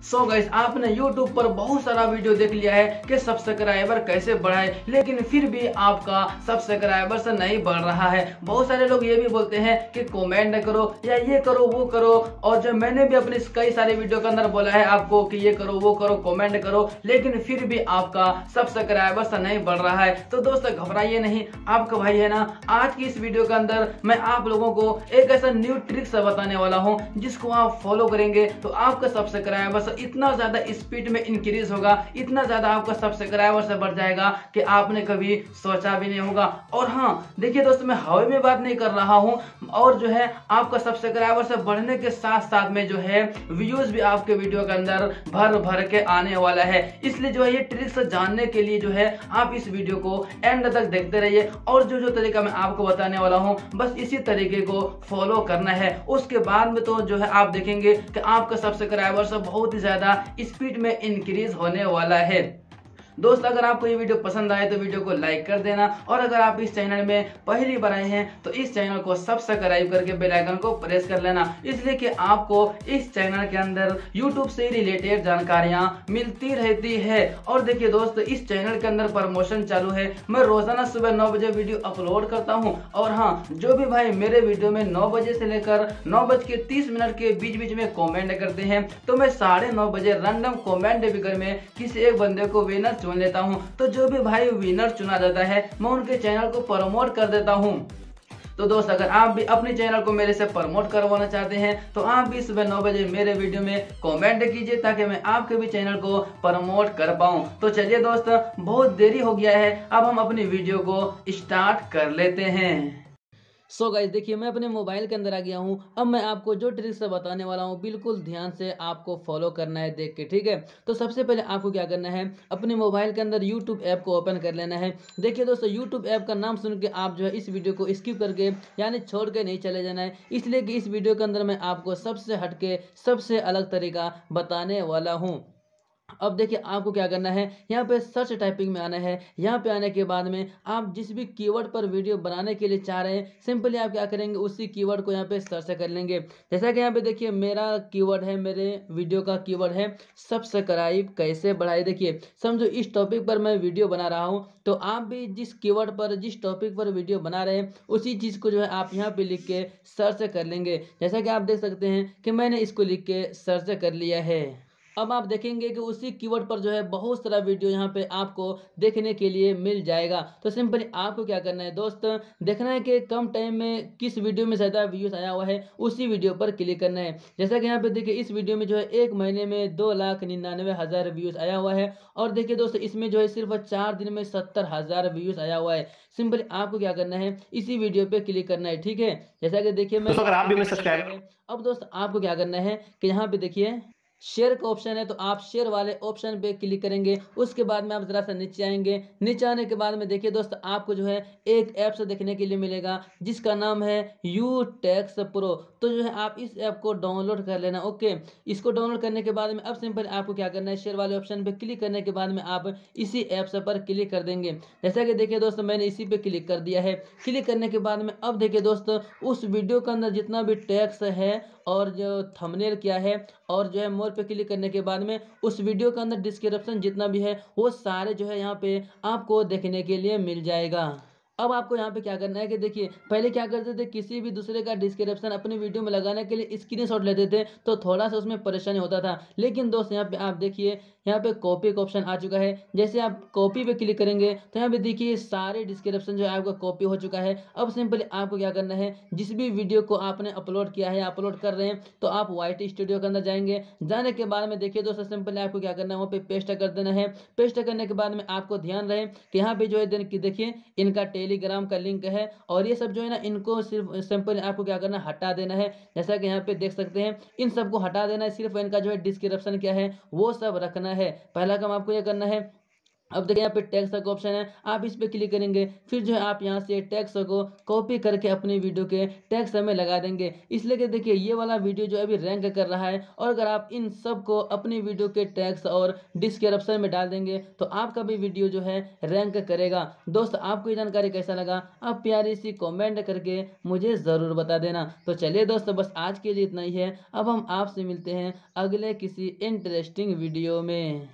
सो so guess आपने YouTube पर बहुत सारा वीडियो देख लिया है कि सब्सक्राइबर कैसे बढ़ाए, लेकिन फिर भी आपका सब्सक्राइबर से नहीं बढ़ रहा है। बहुत सारे लोग ये भी बोलते हैं कि कमेंट करो या ये करो, वो करो। और जो मैंने भी अपने कई सारे वीडियो के अंदर बोला है आपको कि ये करो, वो करो कमेंट करो, लेकिन फिर भी आपका सब्सक्राइबर से नहीं बढ़ रहा है। तो दोस्तों, घबराइए नहीं, आपका भाई है ना, आज की इस वीडियो के अंदर मैं आप लोगों को एक ऐसा न्यू ट्रिक्स बताने वाला हूँ, जिसको आप फॉलो करेंगे तो आपका सब्सक्राइबर इतना ज़्यादा स्पीड में इंक्रीज होगा, इतना ज़्यादा आपका सब्सक्राइबर से बढ़ जाएगा कि आपने कभी सोचा भी नहीं होगा। और हाँ देखिए दोस्तों, मैं हवा में बात नहीं कर रहा हूँ, और जो है, आपका सब्सक्राइबर से बढ़ने के साथ साथ में जो है व्यूज़ भी आपके वीडियो के अंदर भर भर के आने वाला है। इसलिए जो है, ये ट्रिक्स जानने के लिए जो है, आप इस वीडियो को एंड तक देखते रहिए, और जो जो तरीका मैं आपको बताने वाला हूँ, बस इसी तरीके को फॉलो करना है। उसके बाद में तो जो है, आप देखेंगे कि आपका सब्सक्राइबर से बहुत ही ज़्यादा स्पीड में इंक्रीज होने वाला है। दोस्त, अगर आपको ये वीडियो पसंद आए तो वीडियो को लाइक कर देना और अगर आप इस चैनल में पहली बार आए हैं तो इस चैनल को सब्सक्राइब करके बेल आइकन को प्रेस कर लेना। इसलिए कि आपको इस चैनल के अंदर यूट्यूब से रिलेटेड जानकारियाँ मिलती रहती है। और देखिए दोस्त, इस चैनल के अंदर प्रमोशन चालू है। मैं रोज़ाना सुबह नौ बजे वीडियो अपलोड करता हूँ। और हाँ जो भी भाई मेरे वीडियो में नौ बजे से लेकर नौ बज के तीस मिनट के बीच बीच में कॉमेंट करते हैं तो मैं साढ़े नौ बजे रैंडम कॉमेंट में किसी एक बंदे को विनर चुन लेता हूँ। तो जो भी भाई विनर चुना जाता है, मैं उनके चैनल को प्रमोट कर देता हूँ। तो दोस्त, अगर आप भी अपने चैनल को मेरे से प्रमोट करवाना चाहते हैं तो आप भी सुबह नौ बजे मेरे वीडियो में कमेंट कीजिए ताकि मैं आपके भी चैनल को प्रमोट कर पाऊँ। तो चलिए दोस्त, बहुत देरी हो गया है, अब हम अपनी वीडियो को स्टार्ट कर लेते हैं। सो so गाइज़ देखिए, मैं अपने मोबाइल के अंदर आ गया हूँ। अब मैं आपको जो ट्रिक्स बताने वाला हूँ, बिल्कुल ध्यान से आपको फॉलो करना है देख के, ठीक है? तो सबसे पहले आपको क्या करना है, अपने मोबाइल के अंदर यूट्यूब ऐप को ओपन कर लेना है। देखिए दोस्तों यूट्यूब ऐप का नाम सुन के आप जो है इस वीडियो को स्किप करके, यानी छोड़ के नहीं चले जाना है। इसलिए कि इस वीडियो के अंदर मैं आपको सबसे हटके, सबसे अलग तरीका बताने वाला हूँ। अब देखिए आपको क्या करना है, यहाँ पे सर्च टाइपिंग में आना है। यहाँ पे आने के बाद में आप जिस भी कीवर्ड पर वीडियो बनाने के लिए चाह रहे हैं सिंपली आप क्या करेंगे, उसी कीवर्ड को यहाँ पे सर्च कर लेंगे। जैसा कि यहाँ पे देखिए मेरा कीवर्ड है, मेरे वीडियो का कीवर्ड है सब्सक्राइब कैसे बढ़ाए? देखिए, समझो इस टॉपिक पर मैं वीडियो बना रहा हूँ तो आप भी जिस कीवर्ड पर, जिस टॉपिक पर वीडियो बना रहे हैं, उसी चीज़ को जो है आप यहाँ पे लिख के सर्च कर लेंगे। जैसा कि आप देख सकते हैं कि मैंने इसको लिख के सर्च कर लिया है। अब आप देखेंगे कि उसी कीवर्ड पर जो है बहुत सारा वीडियो यहाँ पे आपको देखने के लिए मिल जाएगा। तो सिंपली आपको क्या करना है दोस्त देखना है कि कम टाइम में किस वीडियो में ज़्यादा व्यूज़ आया हुआ है उसी वीडियो पर क्लिक करना है। जैसा कि यहाँ पे देखिए इस वीडियो में जो है एक महीने में दो लाख निन्यानवे हज़ार व्यूज़ आया हुआ है। और देखिए दोस्त इसमें जो है सिर्फ़ चार दिन में सत्तर हज़ार व्यूज़ आया हुआ है। सिंपली आपको क्या करना है इसी वीडियो पे क्लिक करना है ठीक है? जैसा कि देखिए मैं अगर आप भी सब्सक्राइब अब दोस्त आपको क्या करना है कि यहाँ पे देखिए शेयर का ऑप्शन है तो आप शेयर वाले ऑप्शन पे क्लिक करेंगे। उसके बाद में आप ज़रा सा नीचे आएँगे। नीचे आने के बाद में देखिए दोस्त, आपको जो है एक ऐप से देखने के लिए मिलेगा, जिसका नाम है यू टैक्स प्रो तो जो है आप इस ऐप को डाउनलोड कर लेना ओके इसको डाउनलोड करने के बाद में अब सिंपल आपको क्या करना है शेयर वाले ऑप्शन पर क्लिक करने के बाद में आप इसी ऐप पर क्लिक कर देंगे। जैसा कि देखिए दोस्त, मैंने इसी पे क्लिक कर दिया है। क्लिक करने के बाद में अब देखिए दोस्त, उस वीडियो के अंदर जितना भी टैक्स है और जो थंबनेल क्या है और जो है मोर पे क्लिक करने के बाद में उस वीडियो के अंदर डिस्क्रिप्शन जितना भी है, वो सारे जो है यहाँ पे आपको देखने के लिए मिल जाएगा। अब आपको यहाँ पे क्या करना है कि देखिए, पहले क्या करते थे, किसी भी दूसरे का डिस्क्रिप्शन अपने वीडियो में लगाने के लिए स्क्रीनशॉट लेते थे तो थोड़ा सा उसमें परेशानी होता था। लेकिन दोस्त, यहाँ पे आप देखिए, यहाँ पे कॉपी का ऑप्शन आ चुका है। जैसे आप कॉपी पे क्लिक करेंगे तो यहाँ पे देखिए, सारे डिस्क्रिप्शन जो है आपका कॉपी हो चुका है। अब सिंपली आपको क्या करना है, जिस भी वीडियो को आपने अपलोड किया है अपलोड कर रहे हैं तो आप वाई स्टूडियो के अंदर जाएँगे। जाने के बाद में देखिए, दोस्तों सिंपली आपको क्या करना है, वहाँ पे पेस्ट कर देना है। पेस्ट करने के बाद में आपको ध्यान रहे कि यहाँ पे जो है देखिए, इनका टेलीग्राम का लिंक है और ये सब जो है ना, इनको सिर्फ़ सिंपल आपको क्या करना है, हटा देना है। जैसा कि यहाँ पे देख सकते हैं, इन सबको हटा देना है, सिर्फ़ इनका जो है डिस्क्रिप्शन क्या है, वो सब रखना है। पहला काम आपको यह करना है अब देखिए यहाँ पे टैक्स का ऑप्शन है, आप इस पर क्लिक करेंगे, फिर जो है आप यहाँ से टैक्स को कॉपी करके अपनी वीडियो के टैक्स में लगा देंगे। इसलिए कि देखिए, ये वाला वीडियो जो अभी रैंक कर रहा है, और अगर आप इन सबको अपनी वीडियो के टैक्स और डिस्क्रिप्शन में डाल देंगे तो आपका भी वीडियो जो है रैंक करेगा। दोस्त, आपको ये जानकारी कैसा लगा? आप प्यारी सी कॉमेंट करके मुझे ज़रूर बता देना। तो चलिए दोस्तों, बस आज के लिए इतना ही है। अब हम आपसे मिलते हैं अगले किसी इंटरेस्टिंग वीडियो में।